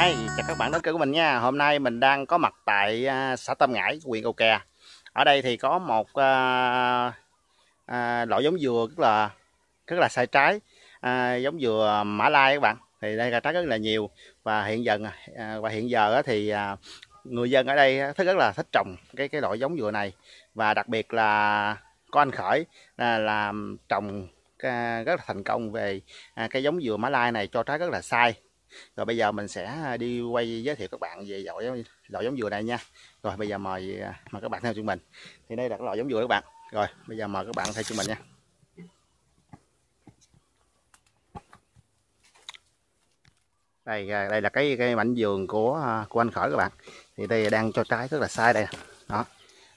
Hey, chào các bạn đến kênh của mình nha. Hôm nay mình đang có mặt tại à, xã Tâm Ngãi, huyện Cầu Kè. Ở đây thì có một à, à, loại giống dừa rất là rất là sai trái, à, giống dừa Mã Lai các bạn. Thì đây ra trái rất là nhiều và hiện giờ à, và hiện giờ thì à, người dân ở đây thích rất là thích trồng cái cái loại giống dừa này và đặc biệt là có anh Khởi là làm trồng à, rất là thành công về à, cái giống dừa Mã Lai này cho trái rất là sai rồi bây giờ mình sẽ à, đi quay giới thiệu các bạn về loại giống, loại giống dừa này nha. Rồi bây giờ mời à, mời các bạn theo chúng mình thì đây là cái loại giống dừa các bạn. Rồi bây giờ mời các bạn theo chúng mình nha. Đây à, đây là cái cái mảnh vườn của của anh khởi các bạn. Thì đây đang cho trái rất là sai đây đó.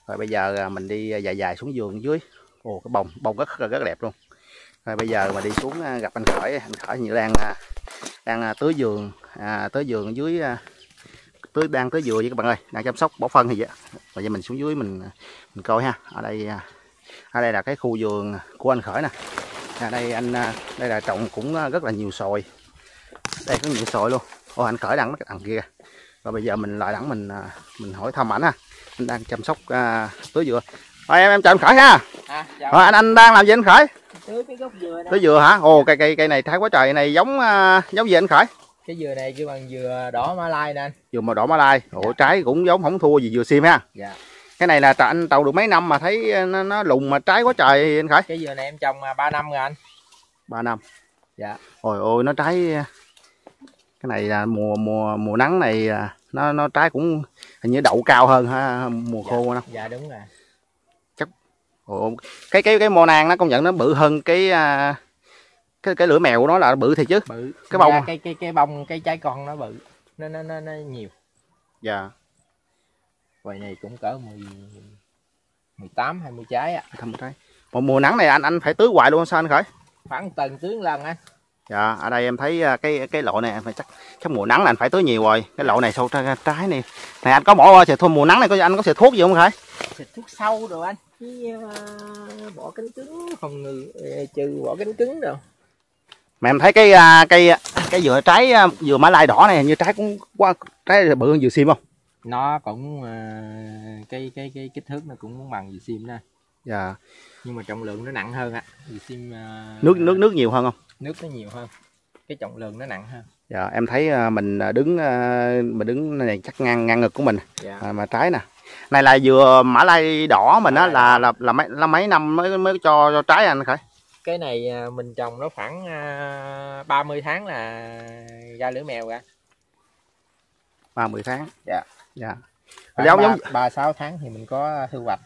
Rồi bây giờ mình đi dài dài xuống vườn dưới. Ồ cái bông bông rất rất là đẹp luôn. Rồi bây giờ mà đi xuống gặp anh khởi anh khởi như đang đang à, tưới giường à, tưới giường dưới à, tưới đang tưới dừa với các bạn ơi. Đang chăm sóc bỏ phân thì vậy. Bây giờ mình xuống dưới mình mình coi ha. Ở đây à, ở đây là cái khu vườn của anh khởi nè. Ở đây anh đây là trồng cũng rất là nhiều sồi đây có nhiều sồi luôn. Ô anh khởi đằng cái đằng kia rồi bây giờ mình lại đẳng mình mình hỏi thăm ảnh ha. Anh đang chăm sóc uh, tưới dừa rồi em em chào anh khởi ha. À, rồi, anh anh đang làm gì anh khởi tưới cái gốc dừa đó. Tưới dừa hả? Ồ cây cây cây này thái quá trời này giống uh, giống gì anh Khởi? Cái dừa này kêu bằng dừa đỏ Mã Lai nè anh. Dừa màu đỏ Mã Lai. Ồ dạ. trái cũng giống không thua gì dừa sim ha. Dạ. Cái này là anh trồng được mấy năm mà thấy nó, nó lùng mà trái quá trời anh Khởi. Cái dừa này em trồng 3 năm rồi anh. 3 năm. Dạ. Ôi ôi nó trái cái này là mùa mùa mùa nắng này à, nó nó trái cũng hình như đậu cao hơn ha mùa khô dạ, đâu. Dạ đúng rồi. Ồ, cái cái cái mò nàng nó công nhận nó bự hơn cái à, cái cái lưỡi mèo của nó là bự thiệt chứ. Bự. Cái bông dạ, cái cái cái bông cái trái con nó bự. Nó nó nó, nó nhiều. Dạ. Vậy này cũng cỡ 10 18 20 trái ạ. À. trái. Một mùa nắng này anh anh phải tưới hoài luôn sao anh khởi? Khoảng tuần tưới lần anh. Dạ ở đây em thấy à, cái cái lộ này phải chắc chắc mùa nắng là anh phải tưới nhiều rồi. Cái lộ này sâu trái, trái này. Này anh có bỏ xịt thôi mùa nắng này có anh có xịt thuốc gì không khởi? Xịt thuốc sâu rồi anh với uh, bỏ cánh cứng phòng ngừa trừ bỏ cánh cứng rồi mà em thấy cái uh, cây cái dừa trái uh, dừa mã lai đỏ này như trái cũng quá trái bự hơn dừa sim không? Nó cũng uh, cái cái cái kích thước nó cũng bằng dừa sim đó. Dạ. Nhưng mà trọng lượng nó nặng hơn ạ. Dừa sim uh, nước nước nước nhiều hơn không? Nước nó nhiều hơn. Cái trọng lượng nó nặng hơn. Dạ em thấy uh, mình đứng uh, mình đứng này chắc ngang ngang ngực của mình. Dạ. à, mà trái nè này là dừa mã lai đỏ mình á là, là là mấy là mấy năm mới mới cho cho trái anh khởi cái này à, mình trồng nó khoảng 30 à, tháng là ra lưỡi mèo ra 30 tháng? Dạ. Dạ. Giống giống ba sáu tháng thì mình có thu hoạch.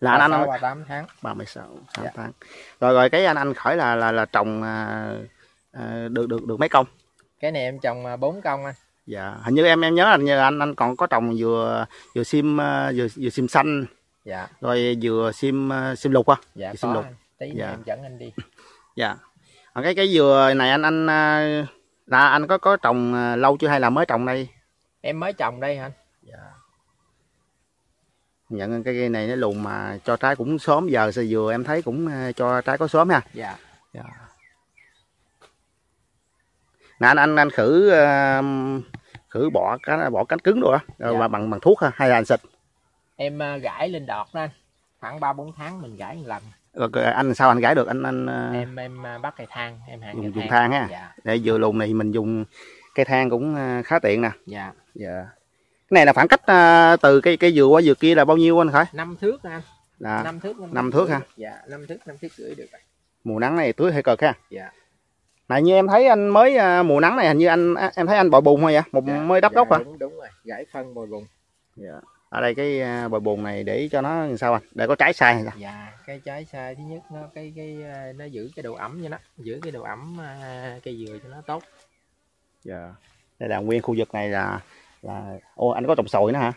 Là anh anh ba tám tháng. 36 6 dạ. tháng. Rồi rồi cái anh anh khởi là là là trồng à, à, được được được mấy công? Cái này em trồng bốn công anh dạ hình như em em nhớ là như anh anh còn có trồng dừa dừa sim dừa dừa sim xanh. Dạ. Rồi dừa sim sim lục á. Dạ sim lục. Tí dạ. em dẫn anh đi. Dạ. À, cái cái dừa này anh anh là anh có có trồng lâu chưa hay là mới trồng đây? Em mới trồng đây hả dạ. Nhận cái cây này nó lùn mà cho trái cũng sớm giờ dừa em thấy cũng cho trái có sớm ha. Dạ. Dạ nè anh anh anh khử uh, khử bỏ cái bỏ cánh cứng rồi á dạ. bằng bằng thuốc ha hay là anh xịt? Em uh, gãi lên đọt đó anh. Khoảng ba bốn tháng mình gãi một lần. Rồi anh sao anh gãi được? Anh anh em em bắt cây thang em hạn dùng, dùng thang. ha. Dạ. để vừa lùn này mình dùng cây thang cũng khá tiện nè. Dạ. Dạ. Cái này là khoảng cách từ cây cây dừa qua dừa kia là bao nhiêu anh khởi năm thước anh? Là năm thước năm thước ha dạ năm thước năm thước rưỡi được mùa nắng này tưới hơi cực ha. Dạ này như em thấy anh mới uh, mùa nắng này hình như anh em thấy anh bồi bùn thôi vậy? Một dạ, mới đắp dạ, gốc hả? đúng, đúng rồi gãy phân bồi bùn dạ. Ở đây cái à, bồi bùn này để cho nó sao anh? Để có trái sai sao? Dạ cái trái sai thứ nhất nó cái cái à, nó giữ cái độ ẩm cho nó giữ cái độ ẩm à, cây dừa cho nó tốt. Dạ. Đây là nguyên khu vực này là là ô anh có trồng sồi nữa hả?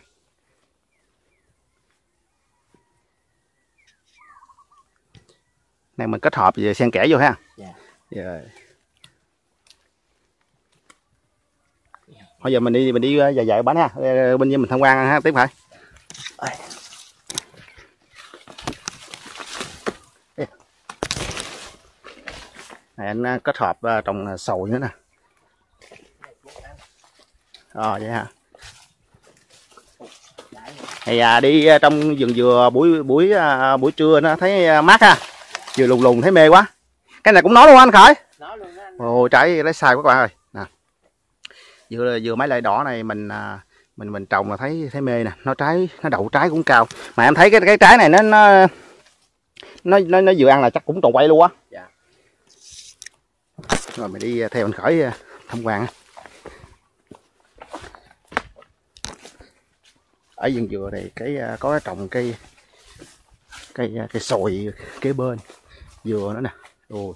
Này mình kết hợp về xen kẽ vô ha. Dạ. Dạ bây giờ mình đi mình đi dài dài bán ha. Bên kia mình tham quan ha tiếp phải. Này anh kết hợp trồng sồi nữa nè ờ vậy hả? Thì à, đi trong vườn dừa buổi buổi à, buổi trưa nó thấy à, mát ha. Vừa lùng lùng thấy mê quá. Cái này cũng nói luôn anh khởi ồ trái lấy sai quá các bạn ơi nè dừa dừa mấy loại đỏ này mình à, mình mình trồng là thấy thấy mê nè. Nó trái nó đậu trái cũng cao. Mà em thấy cái cái trái này nó nó nó nó, nó vừa ăn là chắc cũng tròn quay luôn á. Dạ. rồi mình đi theo anh khởi à, tham quan ở vườn dừa này cái à, có trồng cây cây cây sồi kế bên dừa nữa nè. Ồ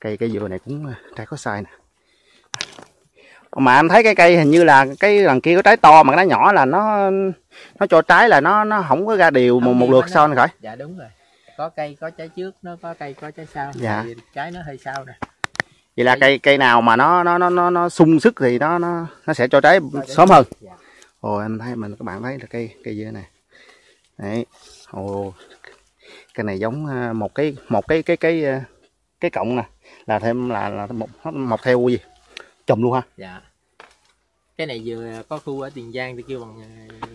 cây cây dừa này cũng trái có sai nè mà anh thấy cái cây hình như là cái lần kia có trái to mà cái trái nhỏ là nó nó cho trái là nó nó không có ra đều một, một lượt nó- sao anh khởi? Dạ đúng rồi. Có cây có trái trước nó có cây có trái sau. Dạ. Thì trái nó hơi sau nè. Vậy là cây cây nào mà nó nó nó nó, nó sung sức thì nó nó nó sẽ cho trái sớm hơn. Dạ. ồ anh thấy mình các bạn thấy là cây cây dưa này. Đấy. Ồ cái này giống à, một cái một cái cái cái à, cái cộng nè. Là thêm là là một một theo gì chùm luôn ha. Dạ. Cái này vừa có khu ở tiền giang thì kêu bằng ờ,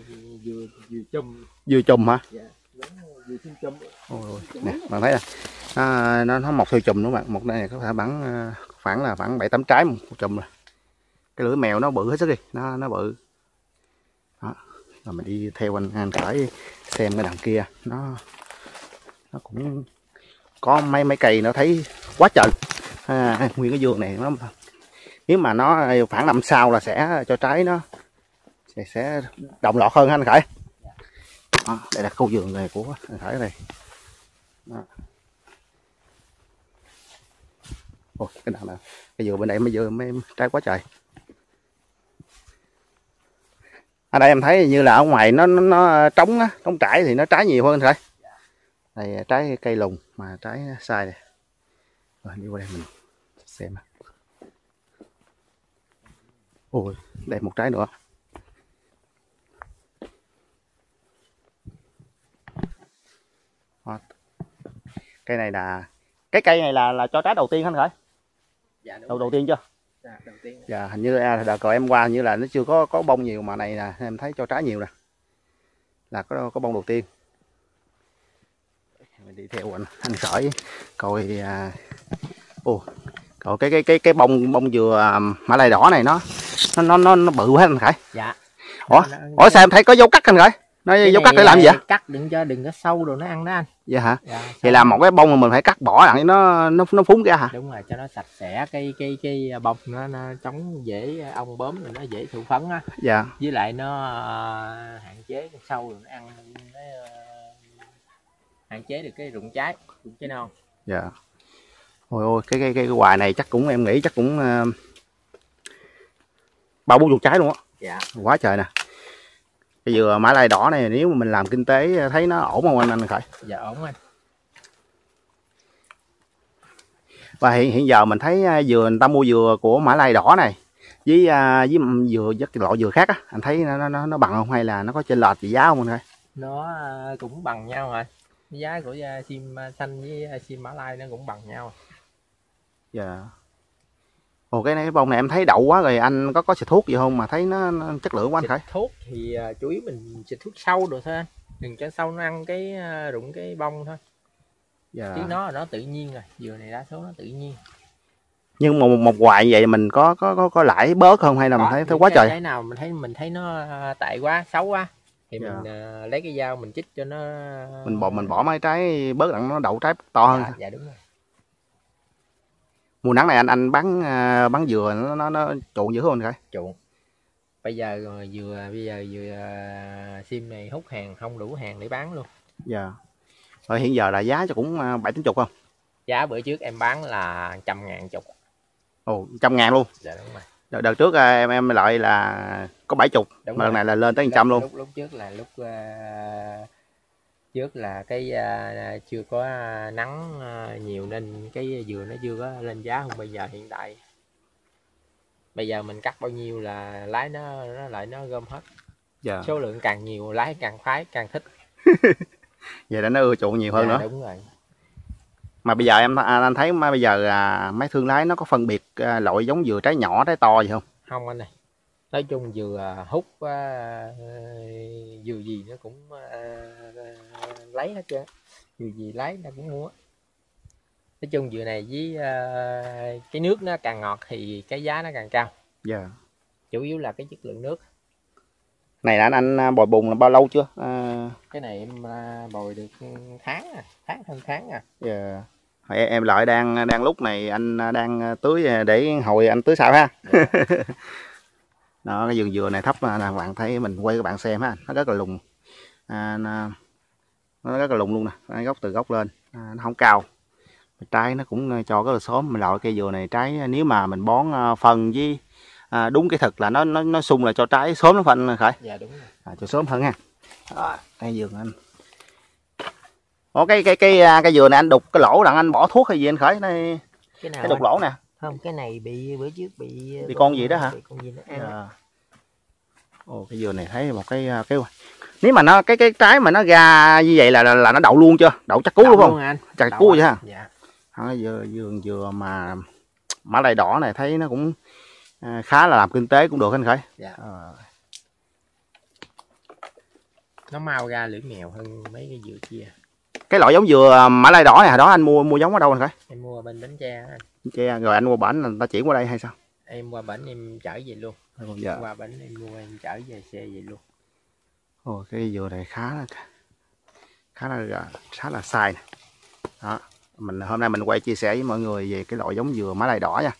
dừa dừa chum dưa chùm hả? Dạ. Giống dừa chum chum ôi nè bạn thấy là nó nó, nó mọc theo chùm đúng không bạn? Một đây này có thể bắn à, khoảng là khoảng bảy tám trái một chùm rồi. Cái lưỡi mèo nó bự hết sức đi nó nó bự. Đó rồi mình đi theo anh anh khởi xem cái đằng kia. Nó nó cũng có mấy mấy cây nó thấy quá trời. À, nguyên cái vườn này nó nếu mà nó ờ, khoảng năm sau là sẽ ờ, cho trái nó sẽ, sẽ đồng lọt hơn anh Khải. đó, đây là khu vườn này của anh Khải đây đó. Ôi, cái nào nào, cái dừa bên đây mới dừa mới trái quá trời ở đây em thấy như là ở ngoài nó nó, nó ờ, trống á trống trải thì nó trái nhiều hơn thôi đây trái cây lùng mà trái sai này rồi đi qua đây mình xem ôi đây một trái nữa. Cây này là cái cây này là là cho trái đầu tiên anh khởi dạ đầu rồi. đầu tiên chưa? Dạ, đầu tiên. Dạ, hình như à, đợt cậu em qua hình như là nó chưa có có bông nhiều mà này nè em thấy cho trái nhiều nè. Là có có bông đầu tiên. Mình đi theo anh anh khởi coi à, ồ cậu cái cái cái cái bông bông dừa à, mã lai đỏ này nó nó nó nó, nó bự quá anh khởi dạ. Ủa Nó- nó- ủa sao em thấy có dấu cắt anh khởi nó cái dấu cắt để làm gì vậy? cắt đừng cho đừng có sâu rồi nó ăn đó anh. Dạ hả? Dạ, vậy sâu. là một cái bông mà mình phải cắt bỏ đặng nó nó nó phúng ra hả? Đúng rồi cho nó sạch sẽ cái cái cái bông nó, nó chống dễ ong bướm rồi nó dễ thụ phấn á. Dạ. Với lại nó ờ, hạn chế sâu rồi nó ăn nó ờ, hạn chế được cái rụng trái rụng trái non. Dạ ôi ôi cái cái cái, hoài này chắc cũng em nghĩ chắc cũng à, ba bốn chục trái luôn á. Dạ. Quá trời nè. Cái dừa mã lai đỏ này nếu mà mình làm kinh tế thấy nó ổn không anh anh khởi dạ ổn anh. Và hiện hiện giờ mình thấy dừa người ta mua dừa của mã lai đỏ này với với dừa với cái loại dừa khác á anh thấy nó nó nó bằng không hay là nó có chênh lệch gì giá không anh khởi nó ờ, cũng bằng nhau rồi. Giá của ờ, sim ờ, xanh với ờ, sim mã lai nó cũng bằng nhau dạ. Ồ cái này cái bông này em thấy đậu quá rồi anh có có xịt thuốc gì không mà thấy nó, nó chất lượng quá anh khởi xịt thuốc thì ờ, chủ yếu mình xịt thuốc sâu rồi thôi anh. Đừng cho sâu nó ăn cái ờ, rụng cái bông thôi. Dạ. chứ nó nó tự nhiên rồi. Dừa này đa số nó tự nhiên. Nhưng mà một, một hoài vậy mình có có có có lãi bớt không hay là mình Có, thấy thấy những quá cái- trời? cái nào mình thấy mình thấy nó ờ, tệ quá xấu quá thì Dạ. mình ờ, lấy cái dao mình chích cho nó mình bỏ mình bỏ mấy trái bớt đặng nó đậu trái to hơn. Dạ, dạ đúng rồi mùa nắng này anh anh bán à, bán dừa nó nó, nó trộn dữ không anh khởi chuộng bây giờ rồi vừa bây giờ vừa ờ, sim này hút hàng không đủ hàng để bán luôn. Dạ. Rồi hiện giờ là giá cho cũng bảy tính chục không? Giá bữa trước em bán là trăm ngàn chục. Ồ trăm ngàn luôn? Dạ đúng rồi. Đợt, đợt trước em em lại là có bảy chục mà lần này là lên tới trăm luôn. lúc lúc trước là lúc ờ, trước là cái ờ, chưa có nắng ờ, nhiều nên cái dừa nó chưa có lên giá không bây giờ hiện tại. Bây giờ mình cắt bao nhiêu là lái nó nó lại nó gom hết. Dạ. Số lượng càng nhiều lái càng khoái càng thích. Vậy là nó ưa chuộng nhiều hơn Dạ, nữa. đúng rồi. Mà bây giờ em anh, anh thấy mà bây giờ à, mấy thương lái nó có phân biệt à, loại giống dừa trái nhỏ trái to gì không? Không anh này nói chung vừa hút á, vừa gì nó cũng à, lấy hết trơn vừa gì lấy nó cũng mua. Nói chung dừa này với à, cái nước nó càng ngọt thì cái giá nó càng cao. Dạ. Chủ yếu là cái chất lượng nước. Này là anh anh à, bồi bùn là bao lâu chưa? À, cái này em à, bồi được tháng à tháng hơn tháng à. Dạ. Hồi em, lại đang đang lúc này anh đang tưới để hồi anh tưới sao ha đó cái vườn dừa này thấp là bạn thấy mình quay các bạn xem ha. Nó rất là lùng. À, nó, nó rất là lùng luôn nè. Nó gốc từ gốc lên. À, nó không cao. Trái nó cũng cho rất là sớm mình loại cây dừa này trái nếu mà mình bón à, phân với à, đúng cái thực là nó nó nó sung là cho trái sớm nó phân khởi dạ đúng rồi. à, cho sớm hơn ha. Đó, cây dừa anh. Ủa cái cái cái à, cái dừa này anh đục cái lỗ đặng anh bỏ thuốc hay gì anh khởi này cái nào cái đục anh? lỗ nè không cái này bị bữa trước bị Bị con gì đó hả? bị con gì nó ăn Dạ. Ồ cái dừa này thấy một cái à, cái nếu mà nó cái cái trái mà nó ra như vậy là là, là nó đậu luôn chưa? Đậu chắc cú Đậu đúng không? anh Chắc Đậu cú à. vậy ha. dạ Đó, dừa dừa dừa mà mã lai đỏ này thấy nó cũng à, khá là làm kinh tế cũng được anh khởi. dạ Ờ, nó mau ra lưỡi mèo hơn mấy cái dừa kia cái loại giống dừa mã lai đỏ này đó anh mua mua giống ở đâu anh khởi? em mua ở bên bến tre anh. Che rồi anh mua bển là người ta chuyển qua đây hay sao? em qua bển em chở về luôn Dạ. qua bển em mua em chở về xe về luôn Ồ, cái dừa này khá là khá là khá là sai nè. Đó. Mình hôm nay mình quay chia sẻ với mọi người về cái loại giống dừa má lai đỏ nha.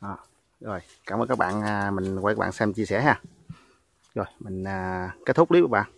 Đó. Rồi, cảm ơn các bạn à, mình quay các bạn xem chia sẻ ha. Rồi, mình à, kết thúc clip các bạn.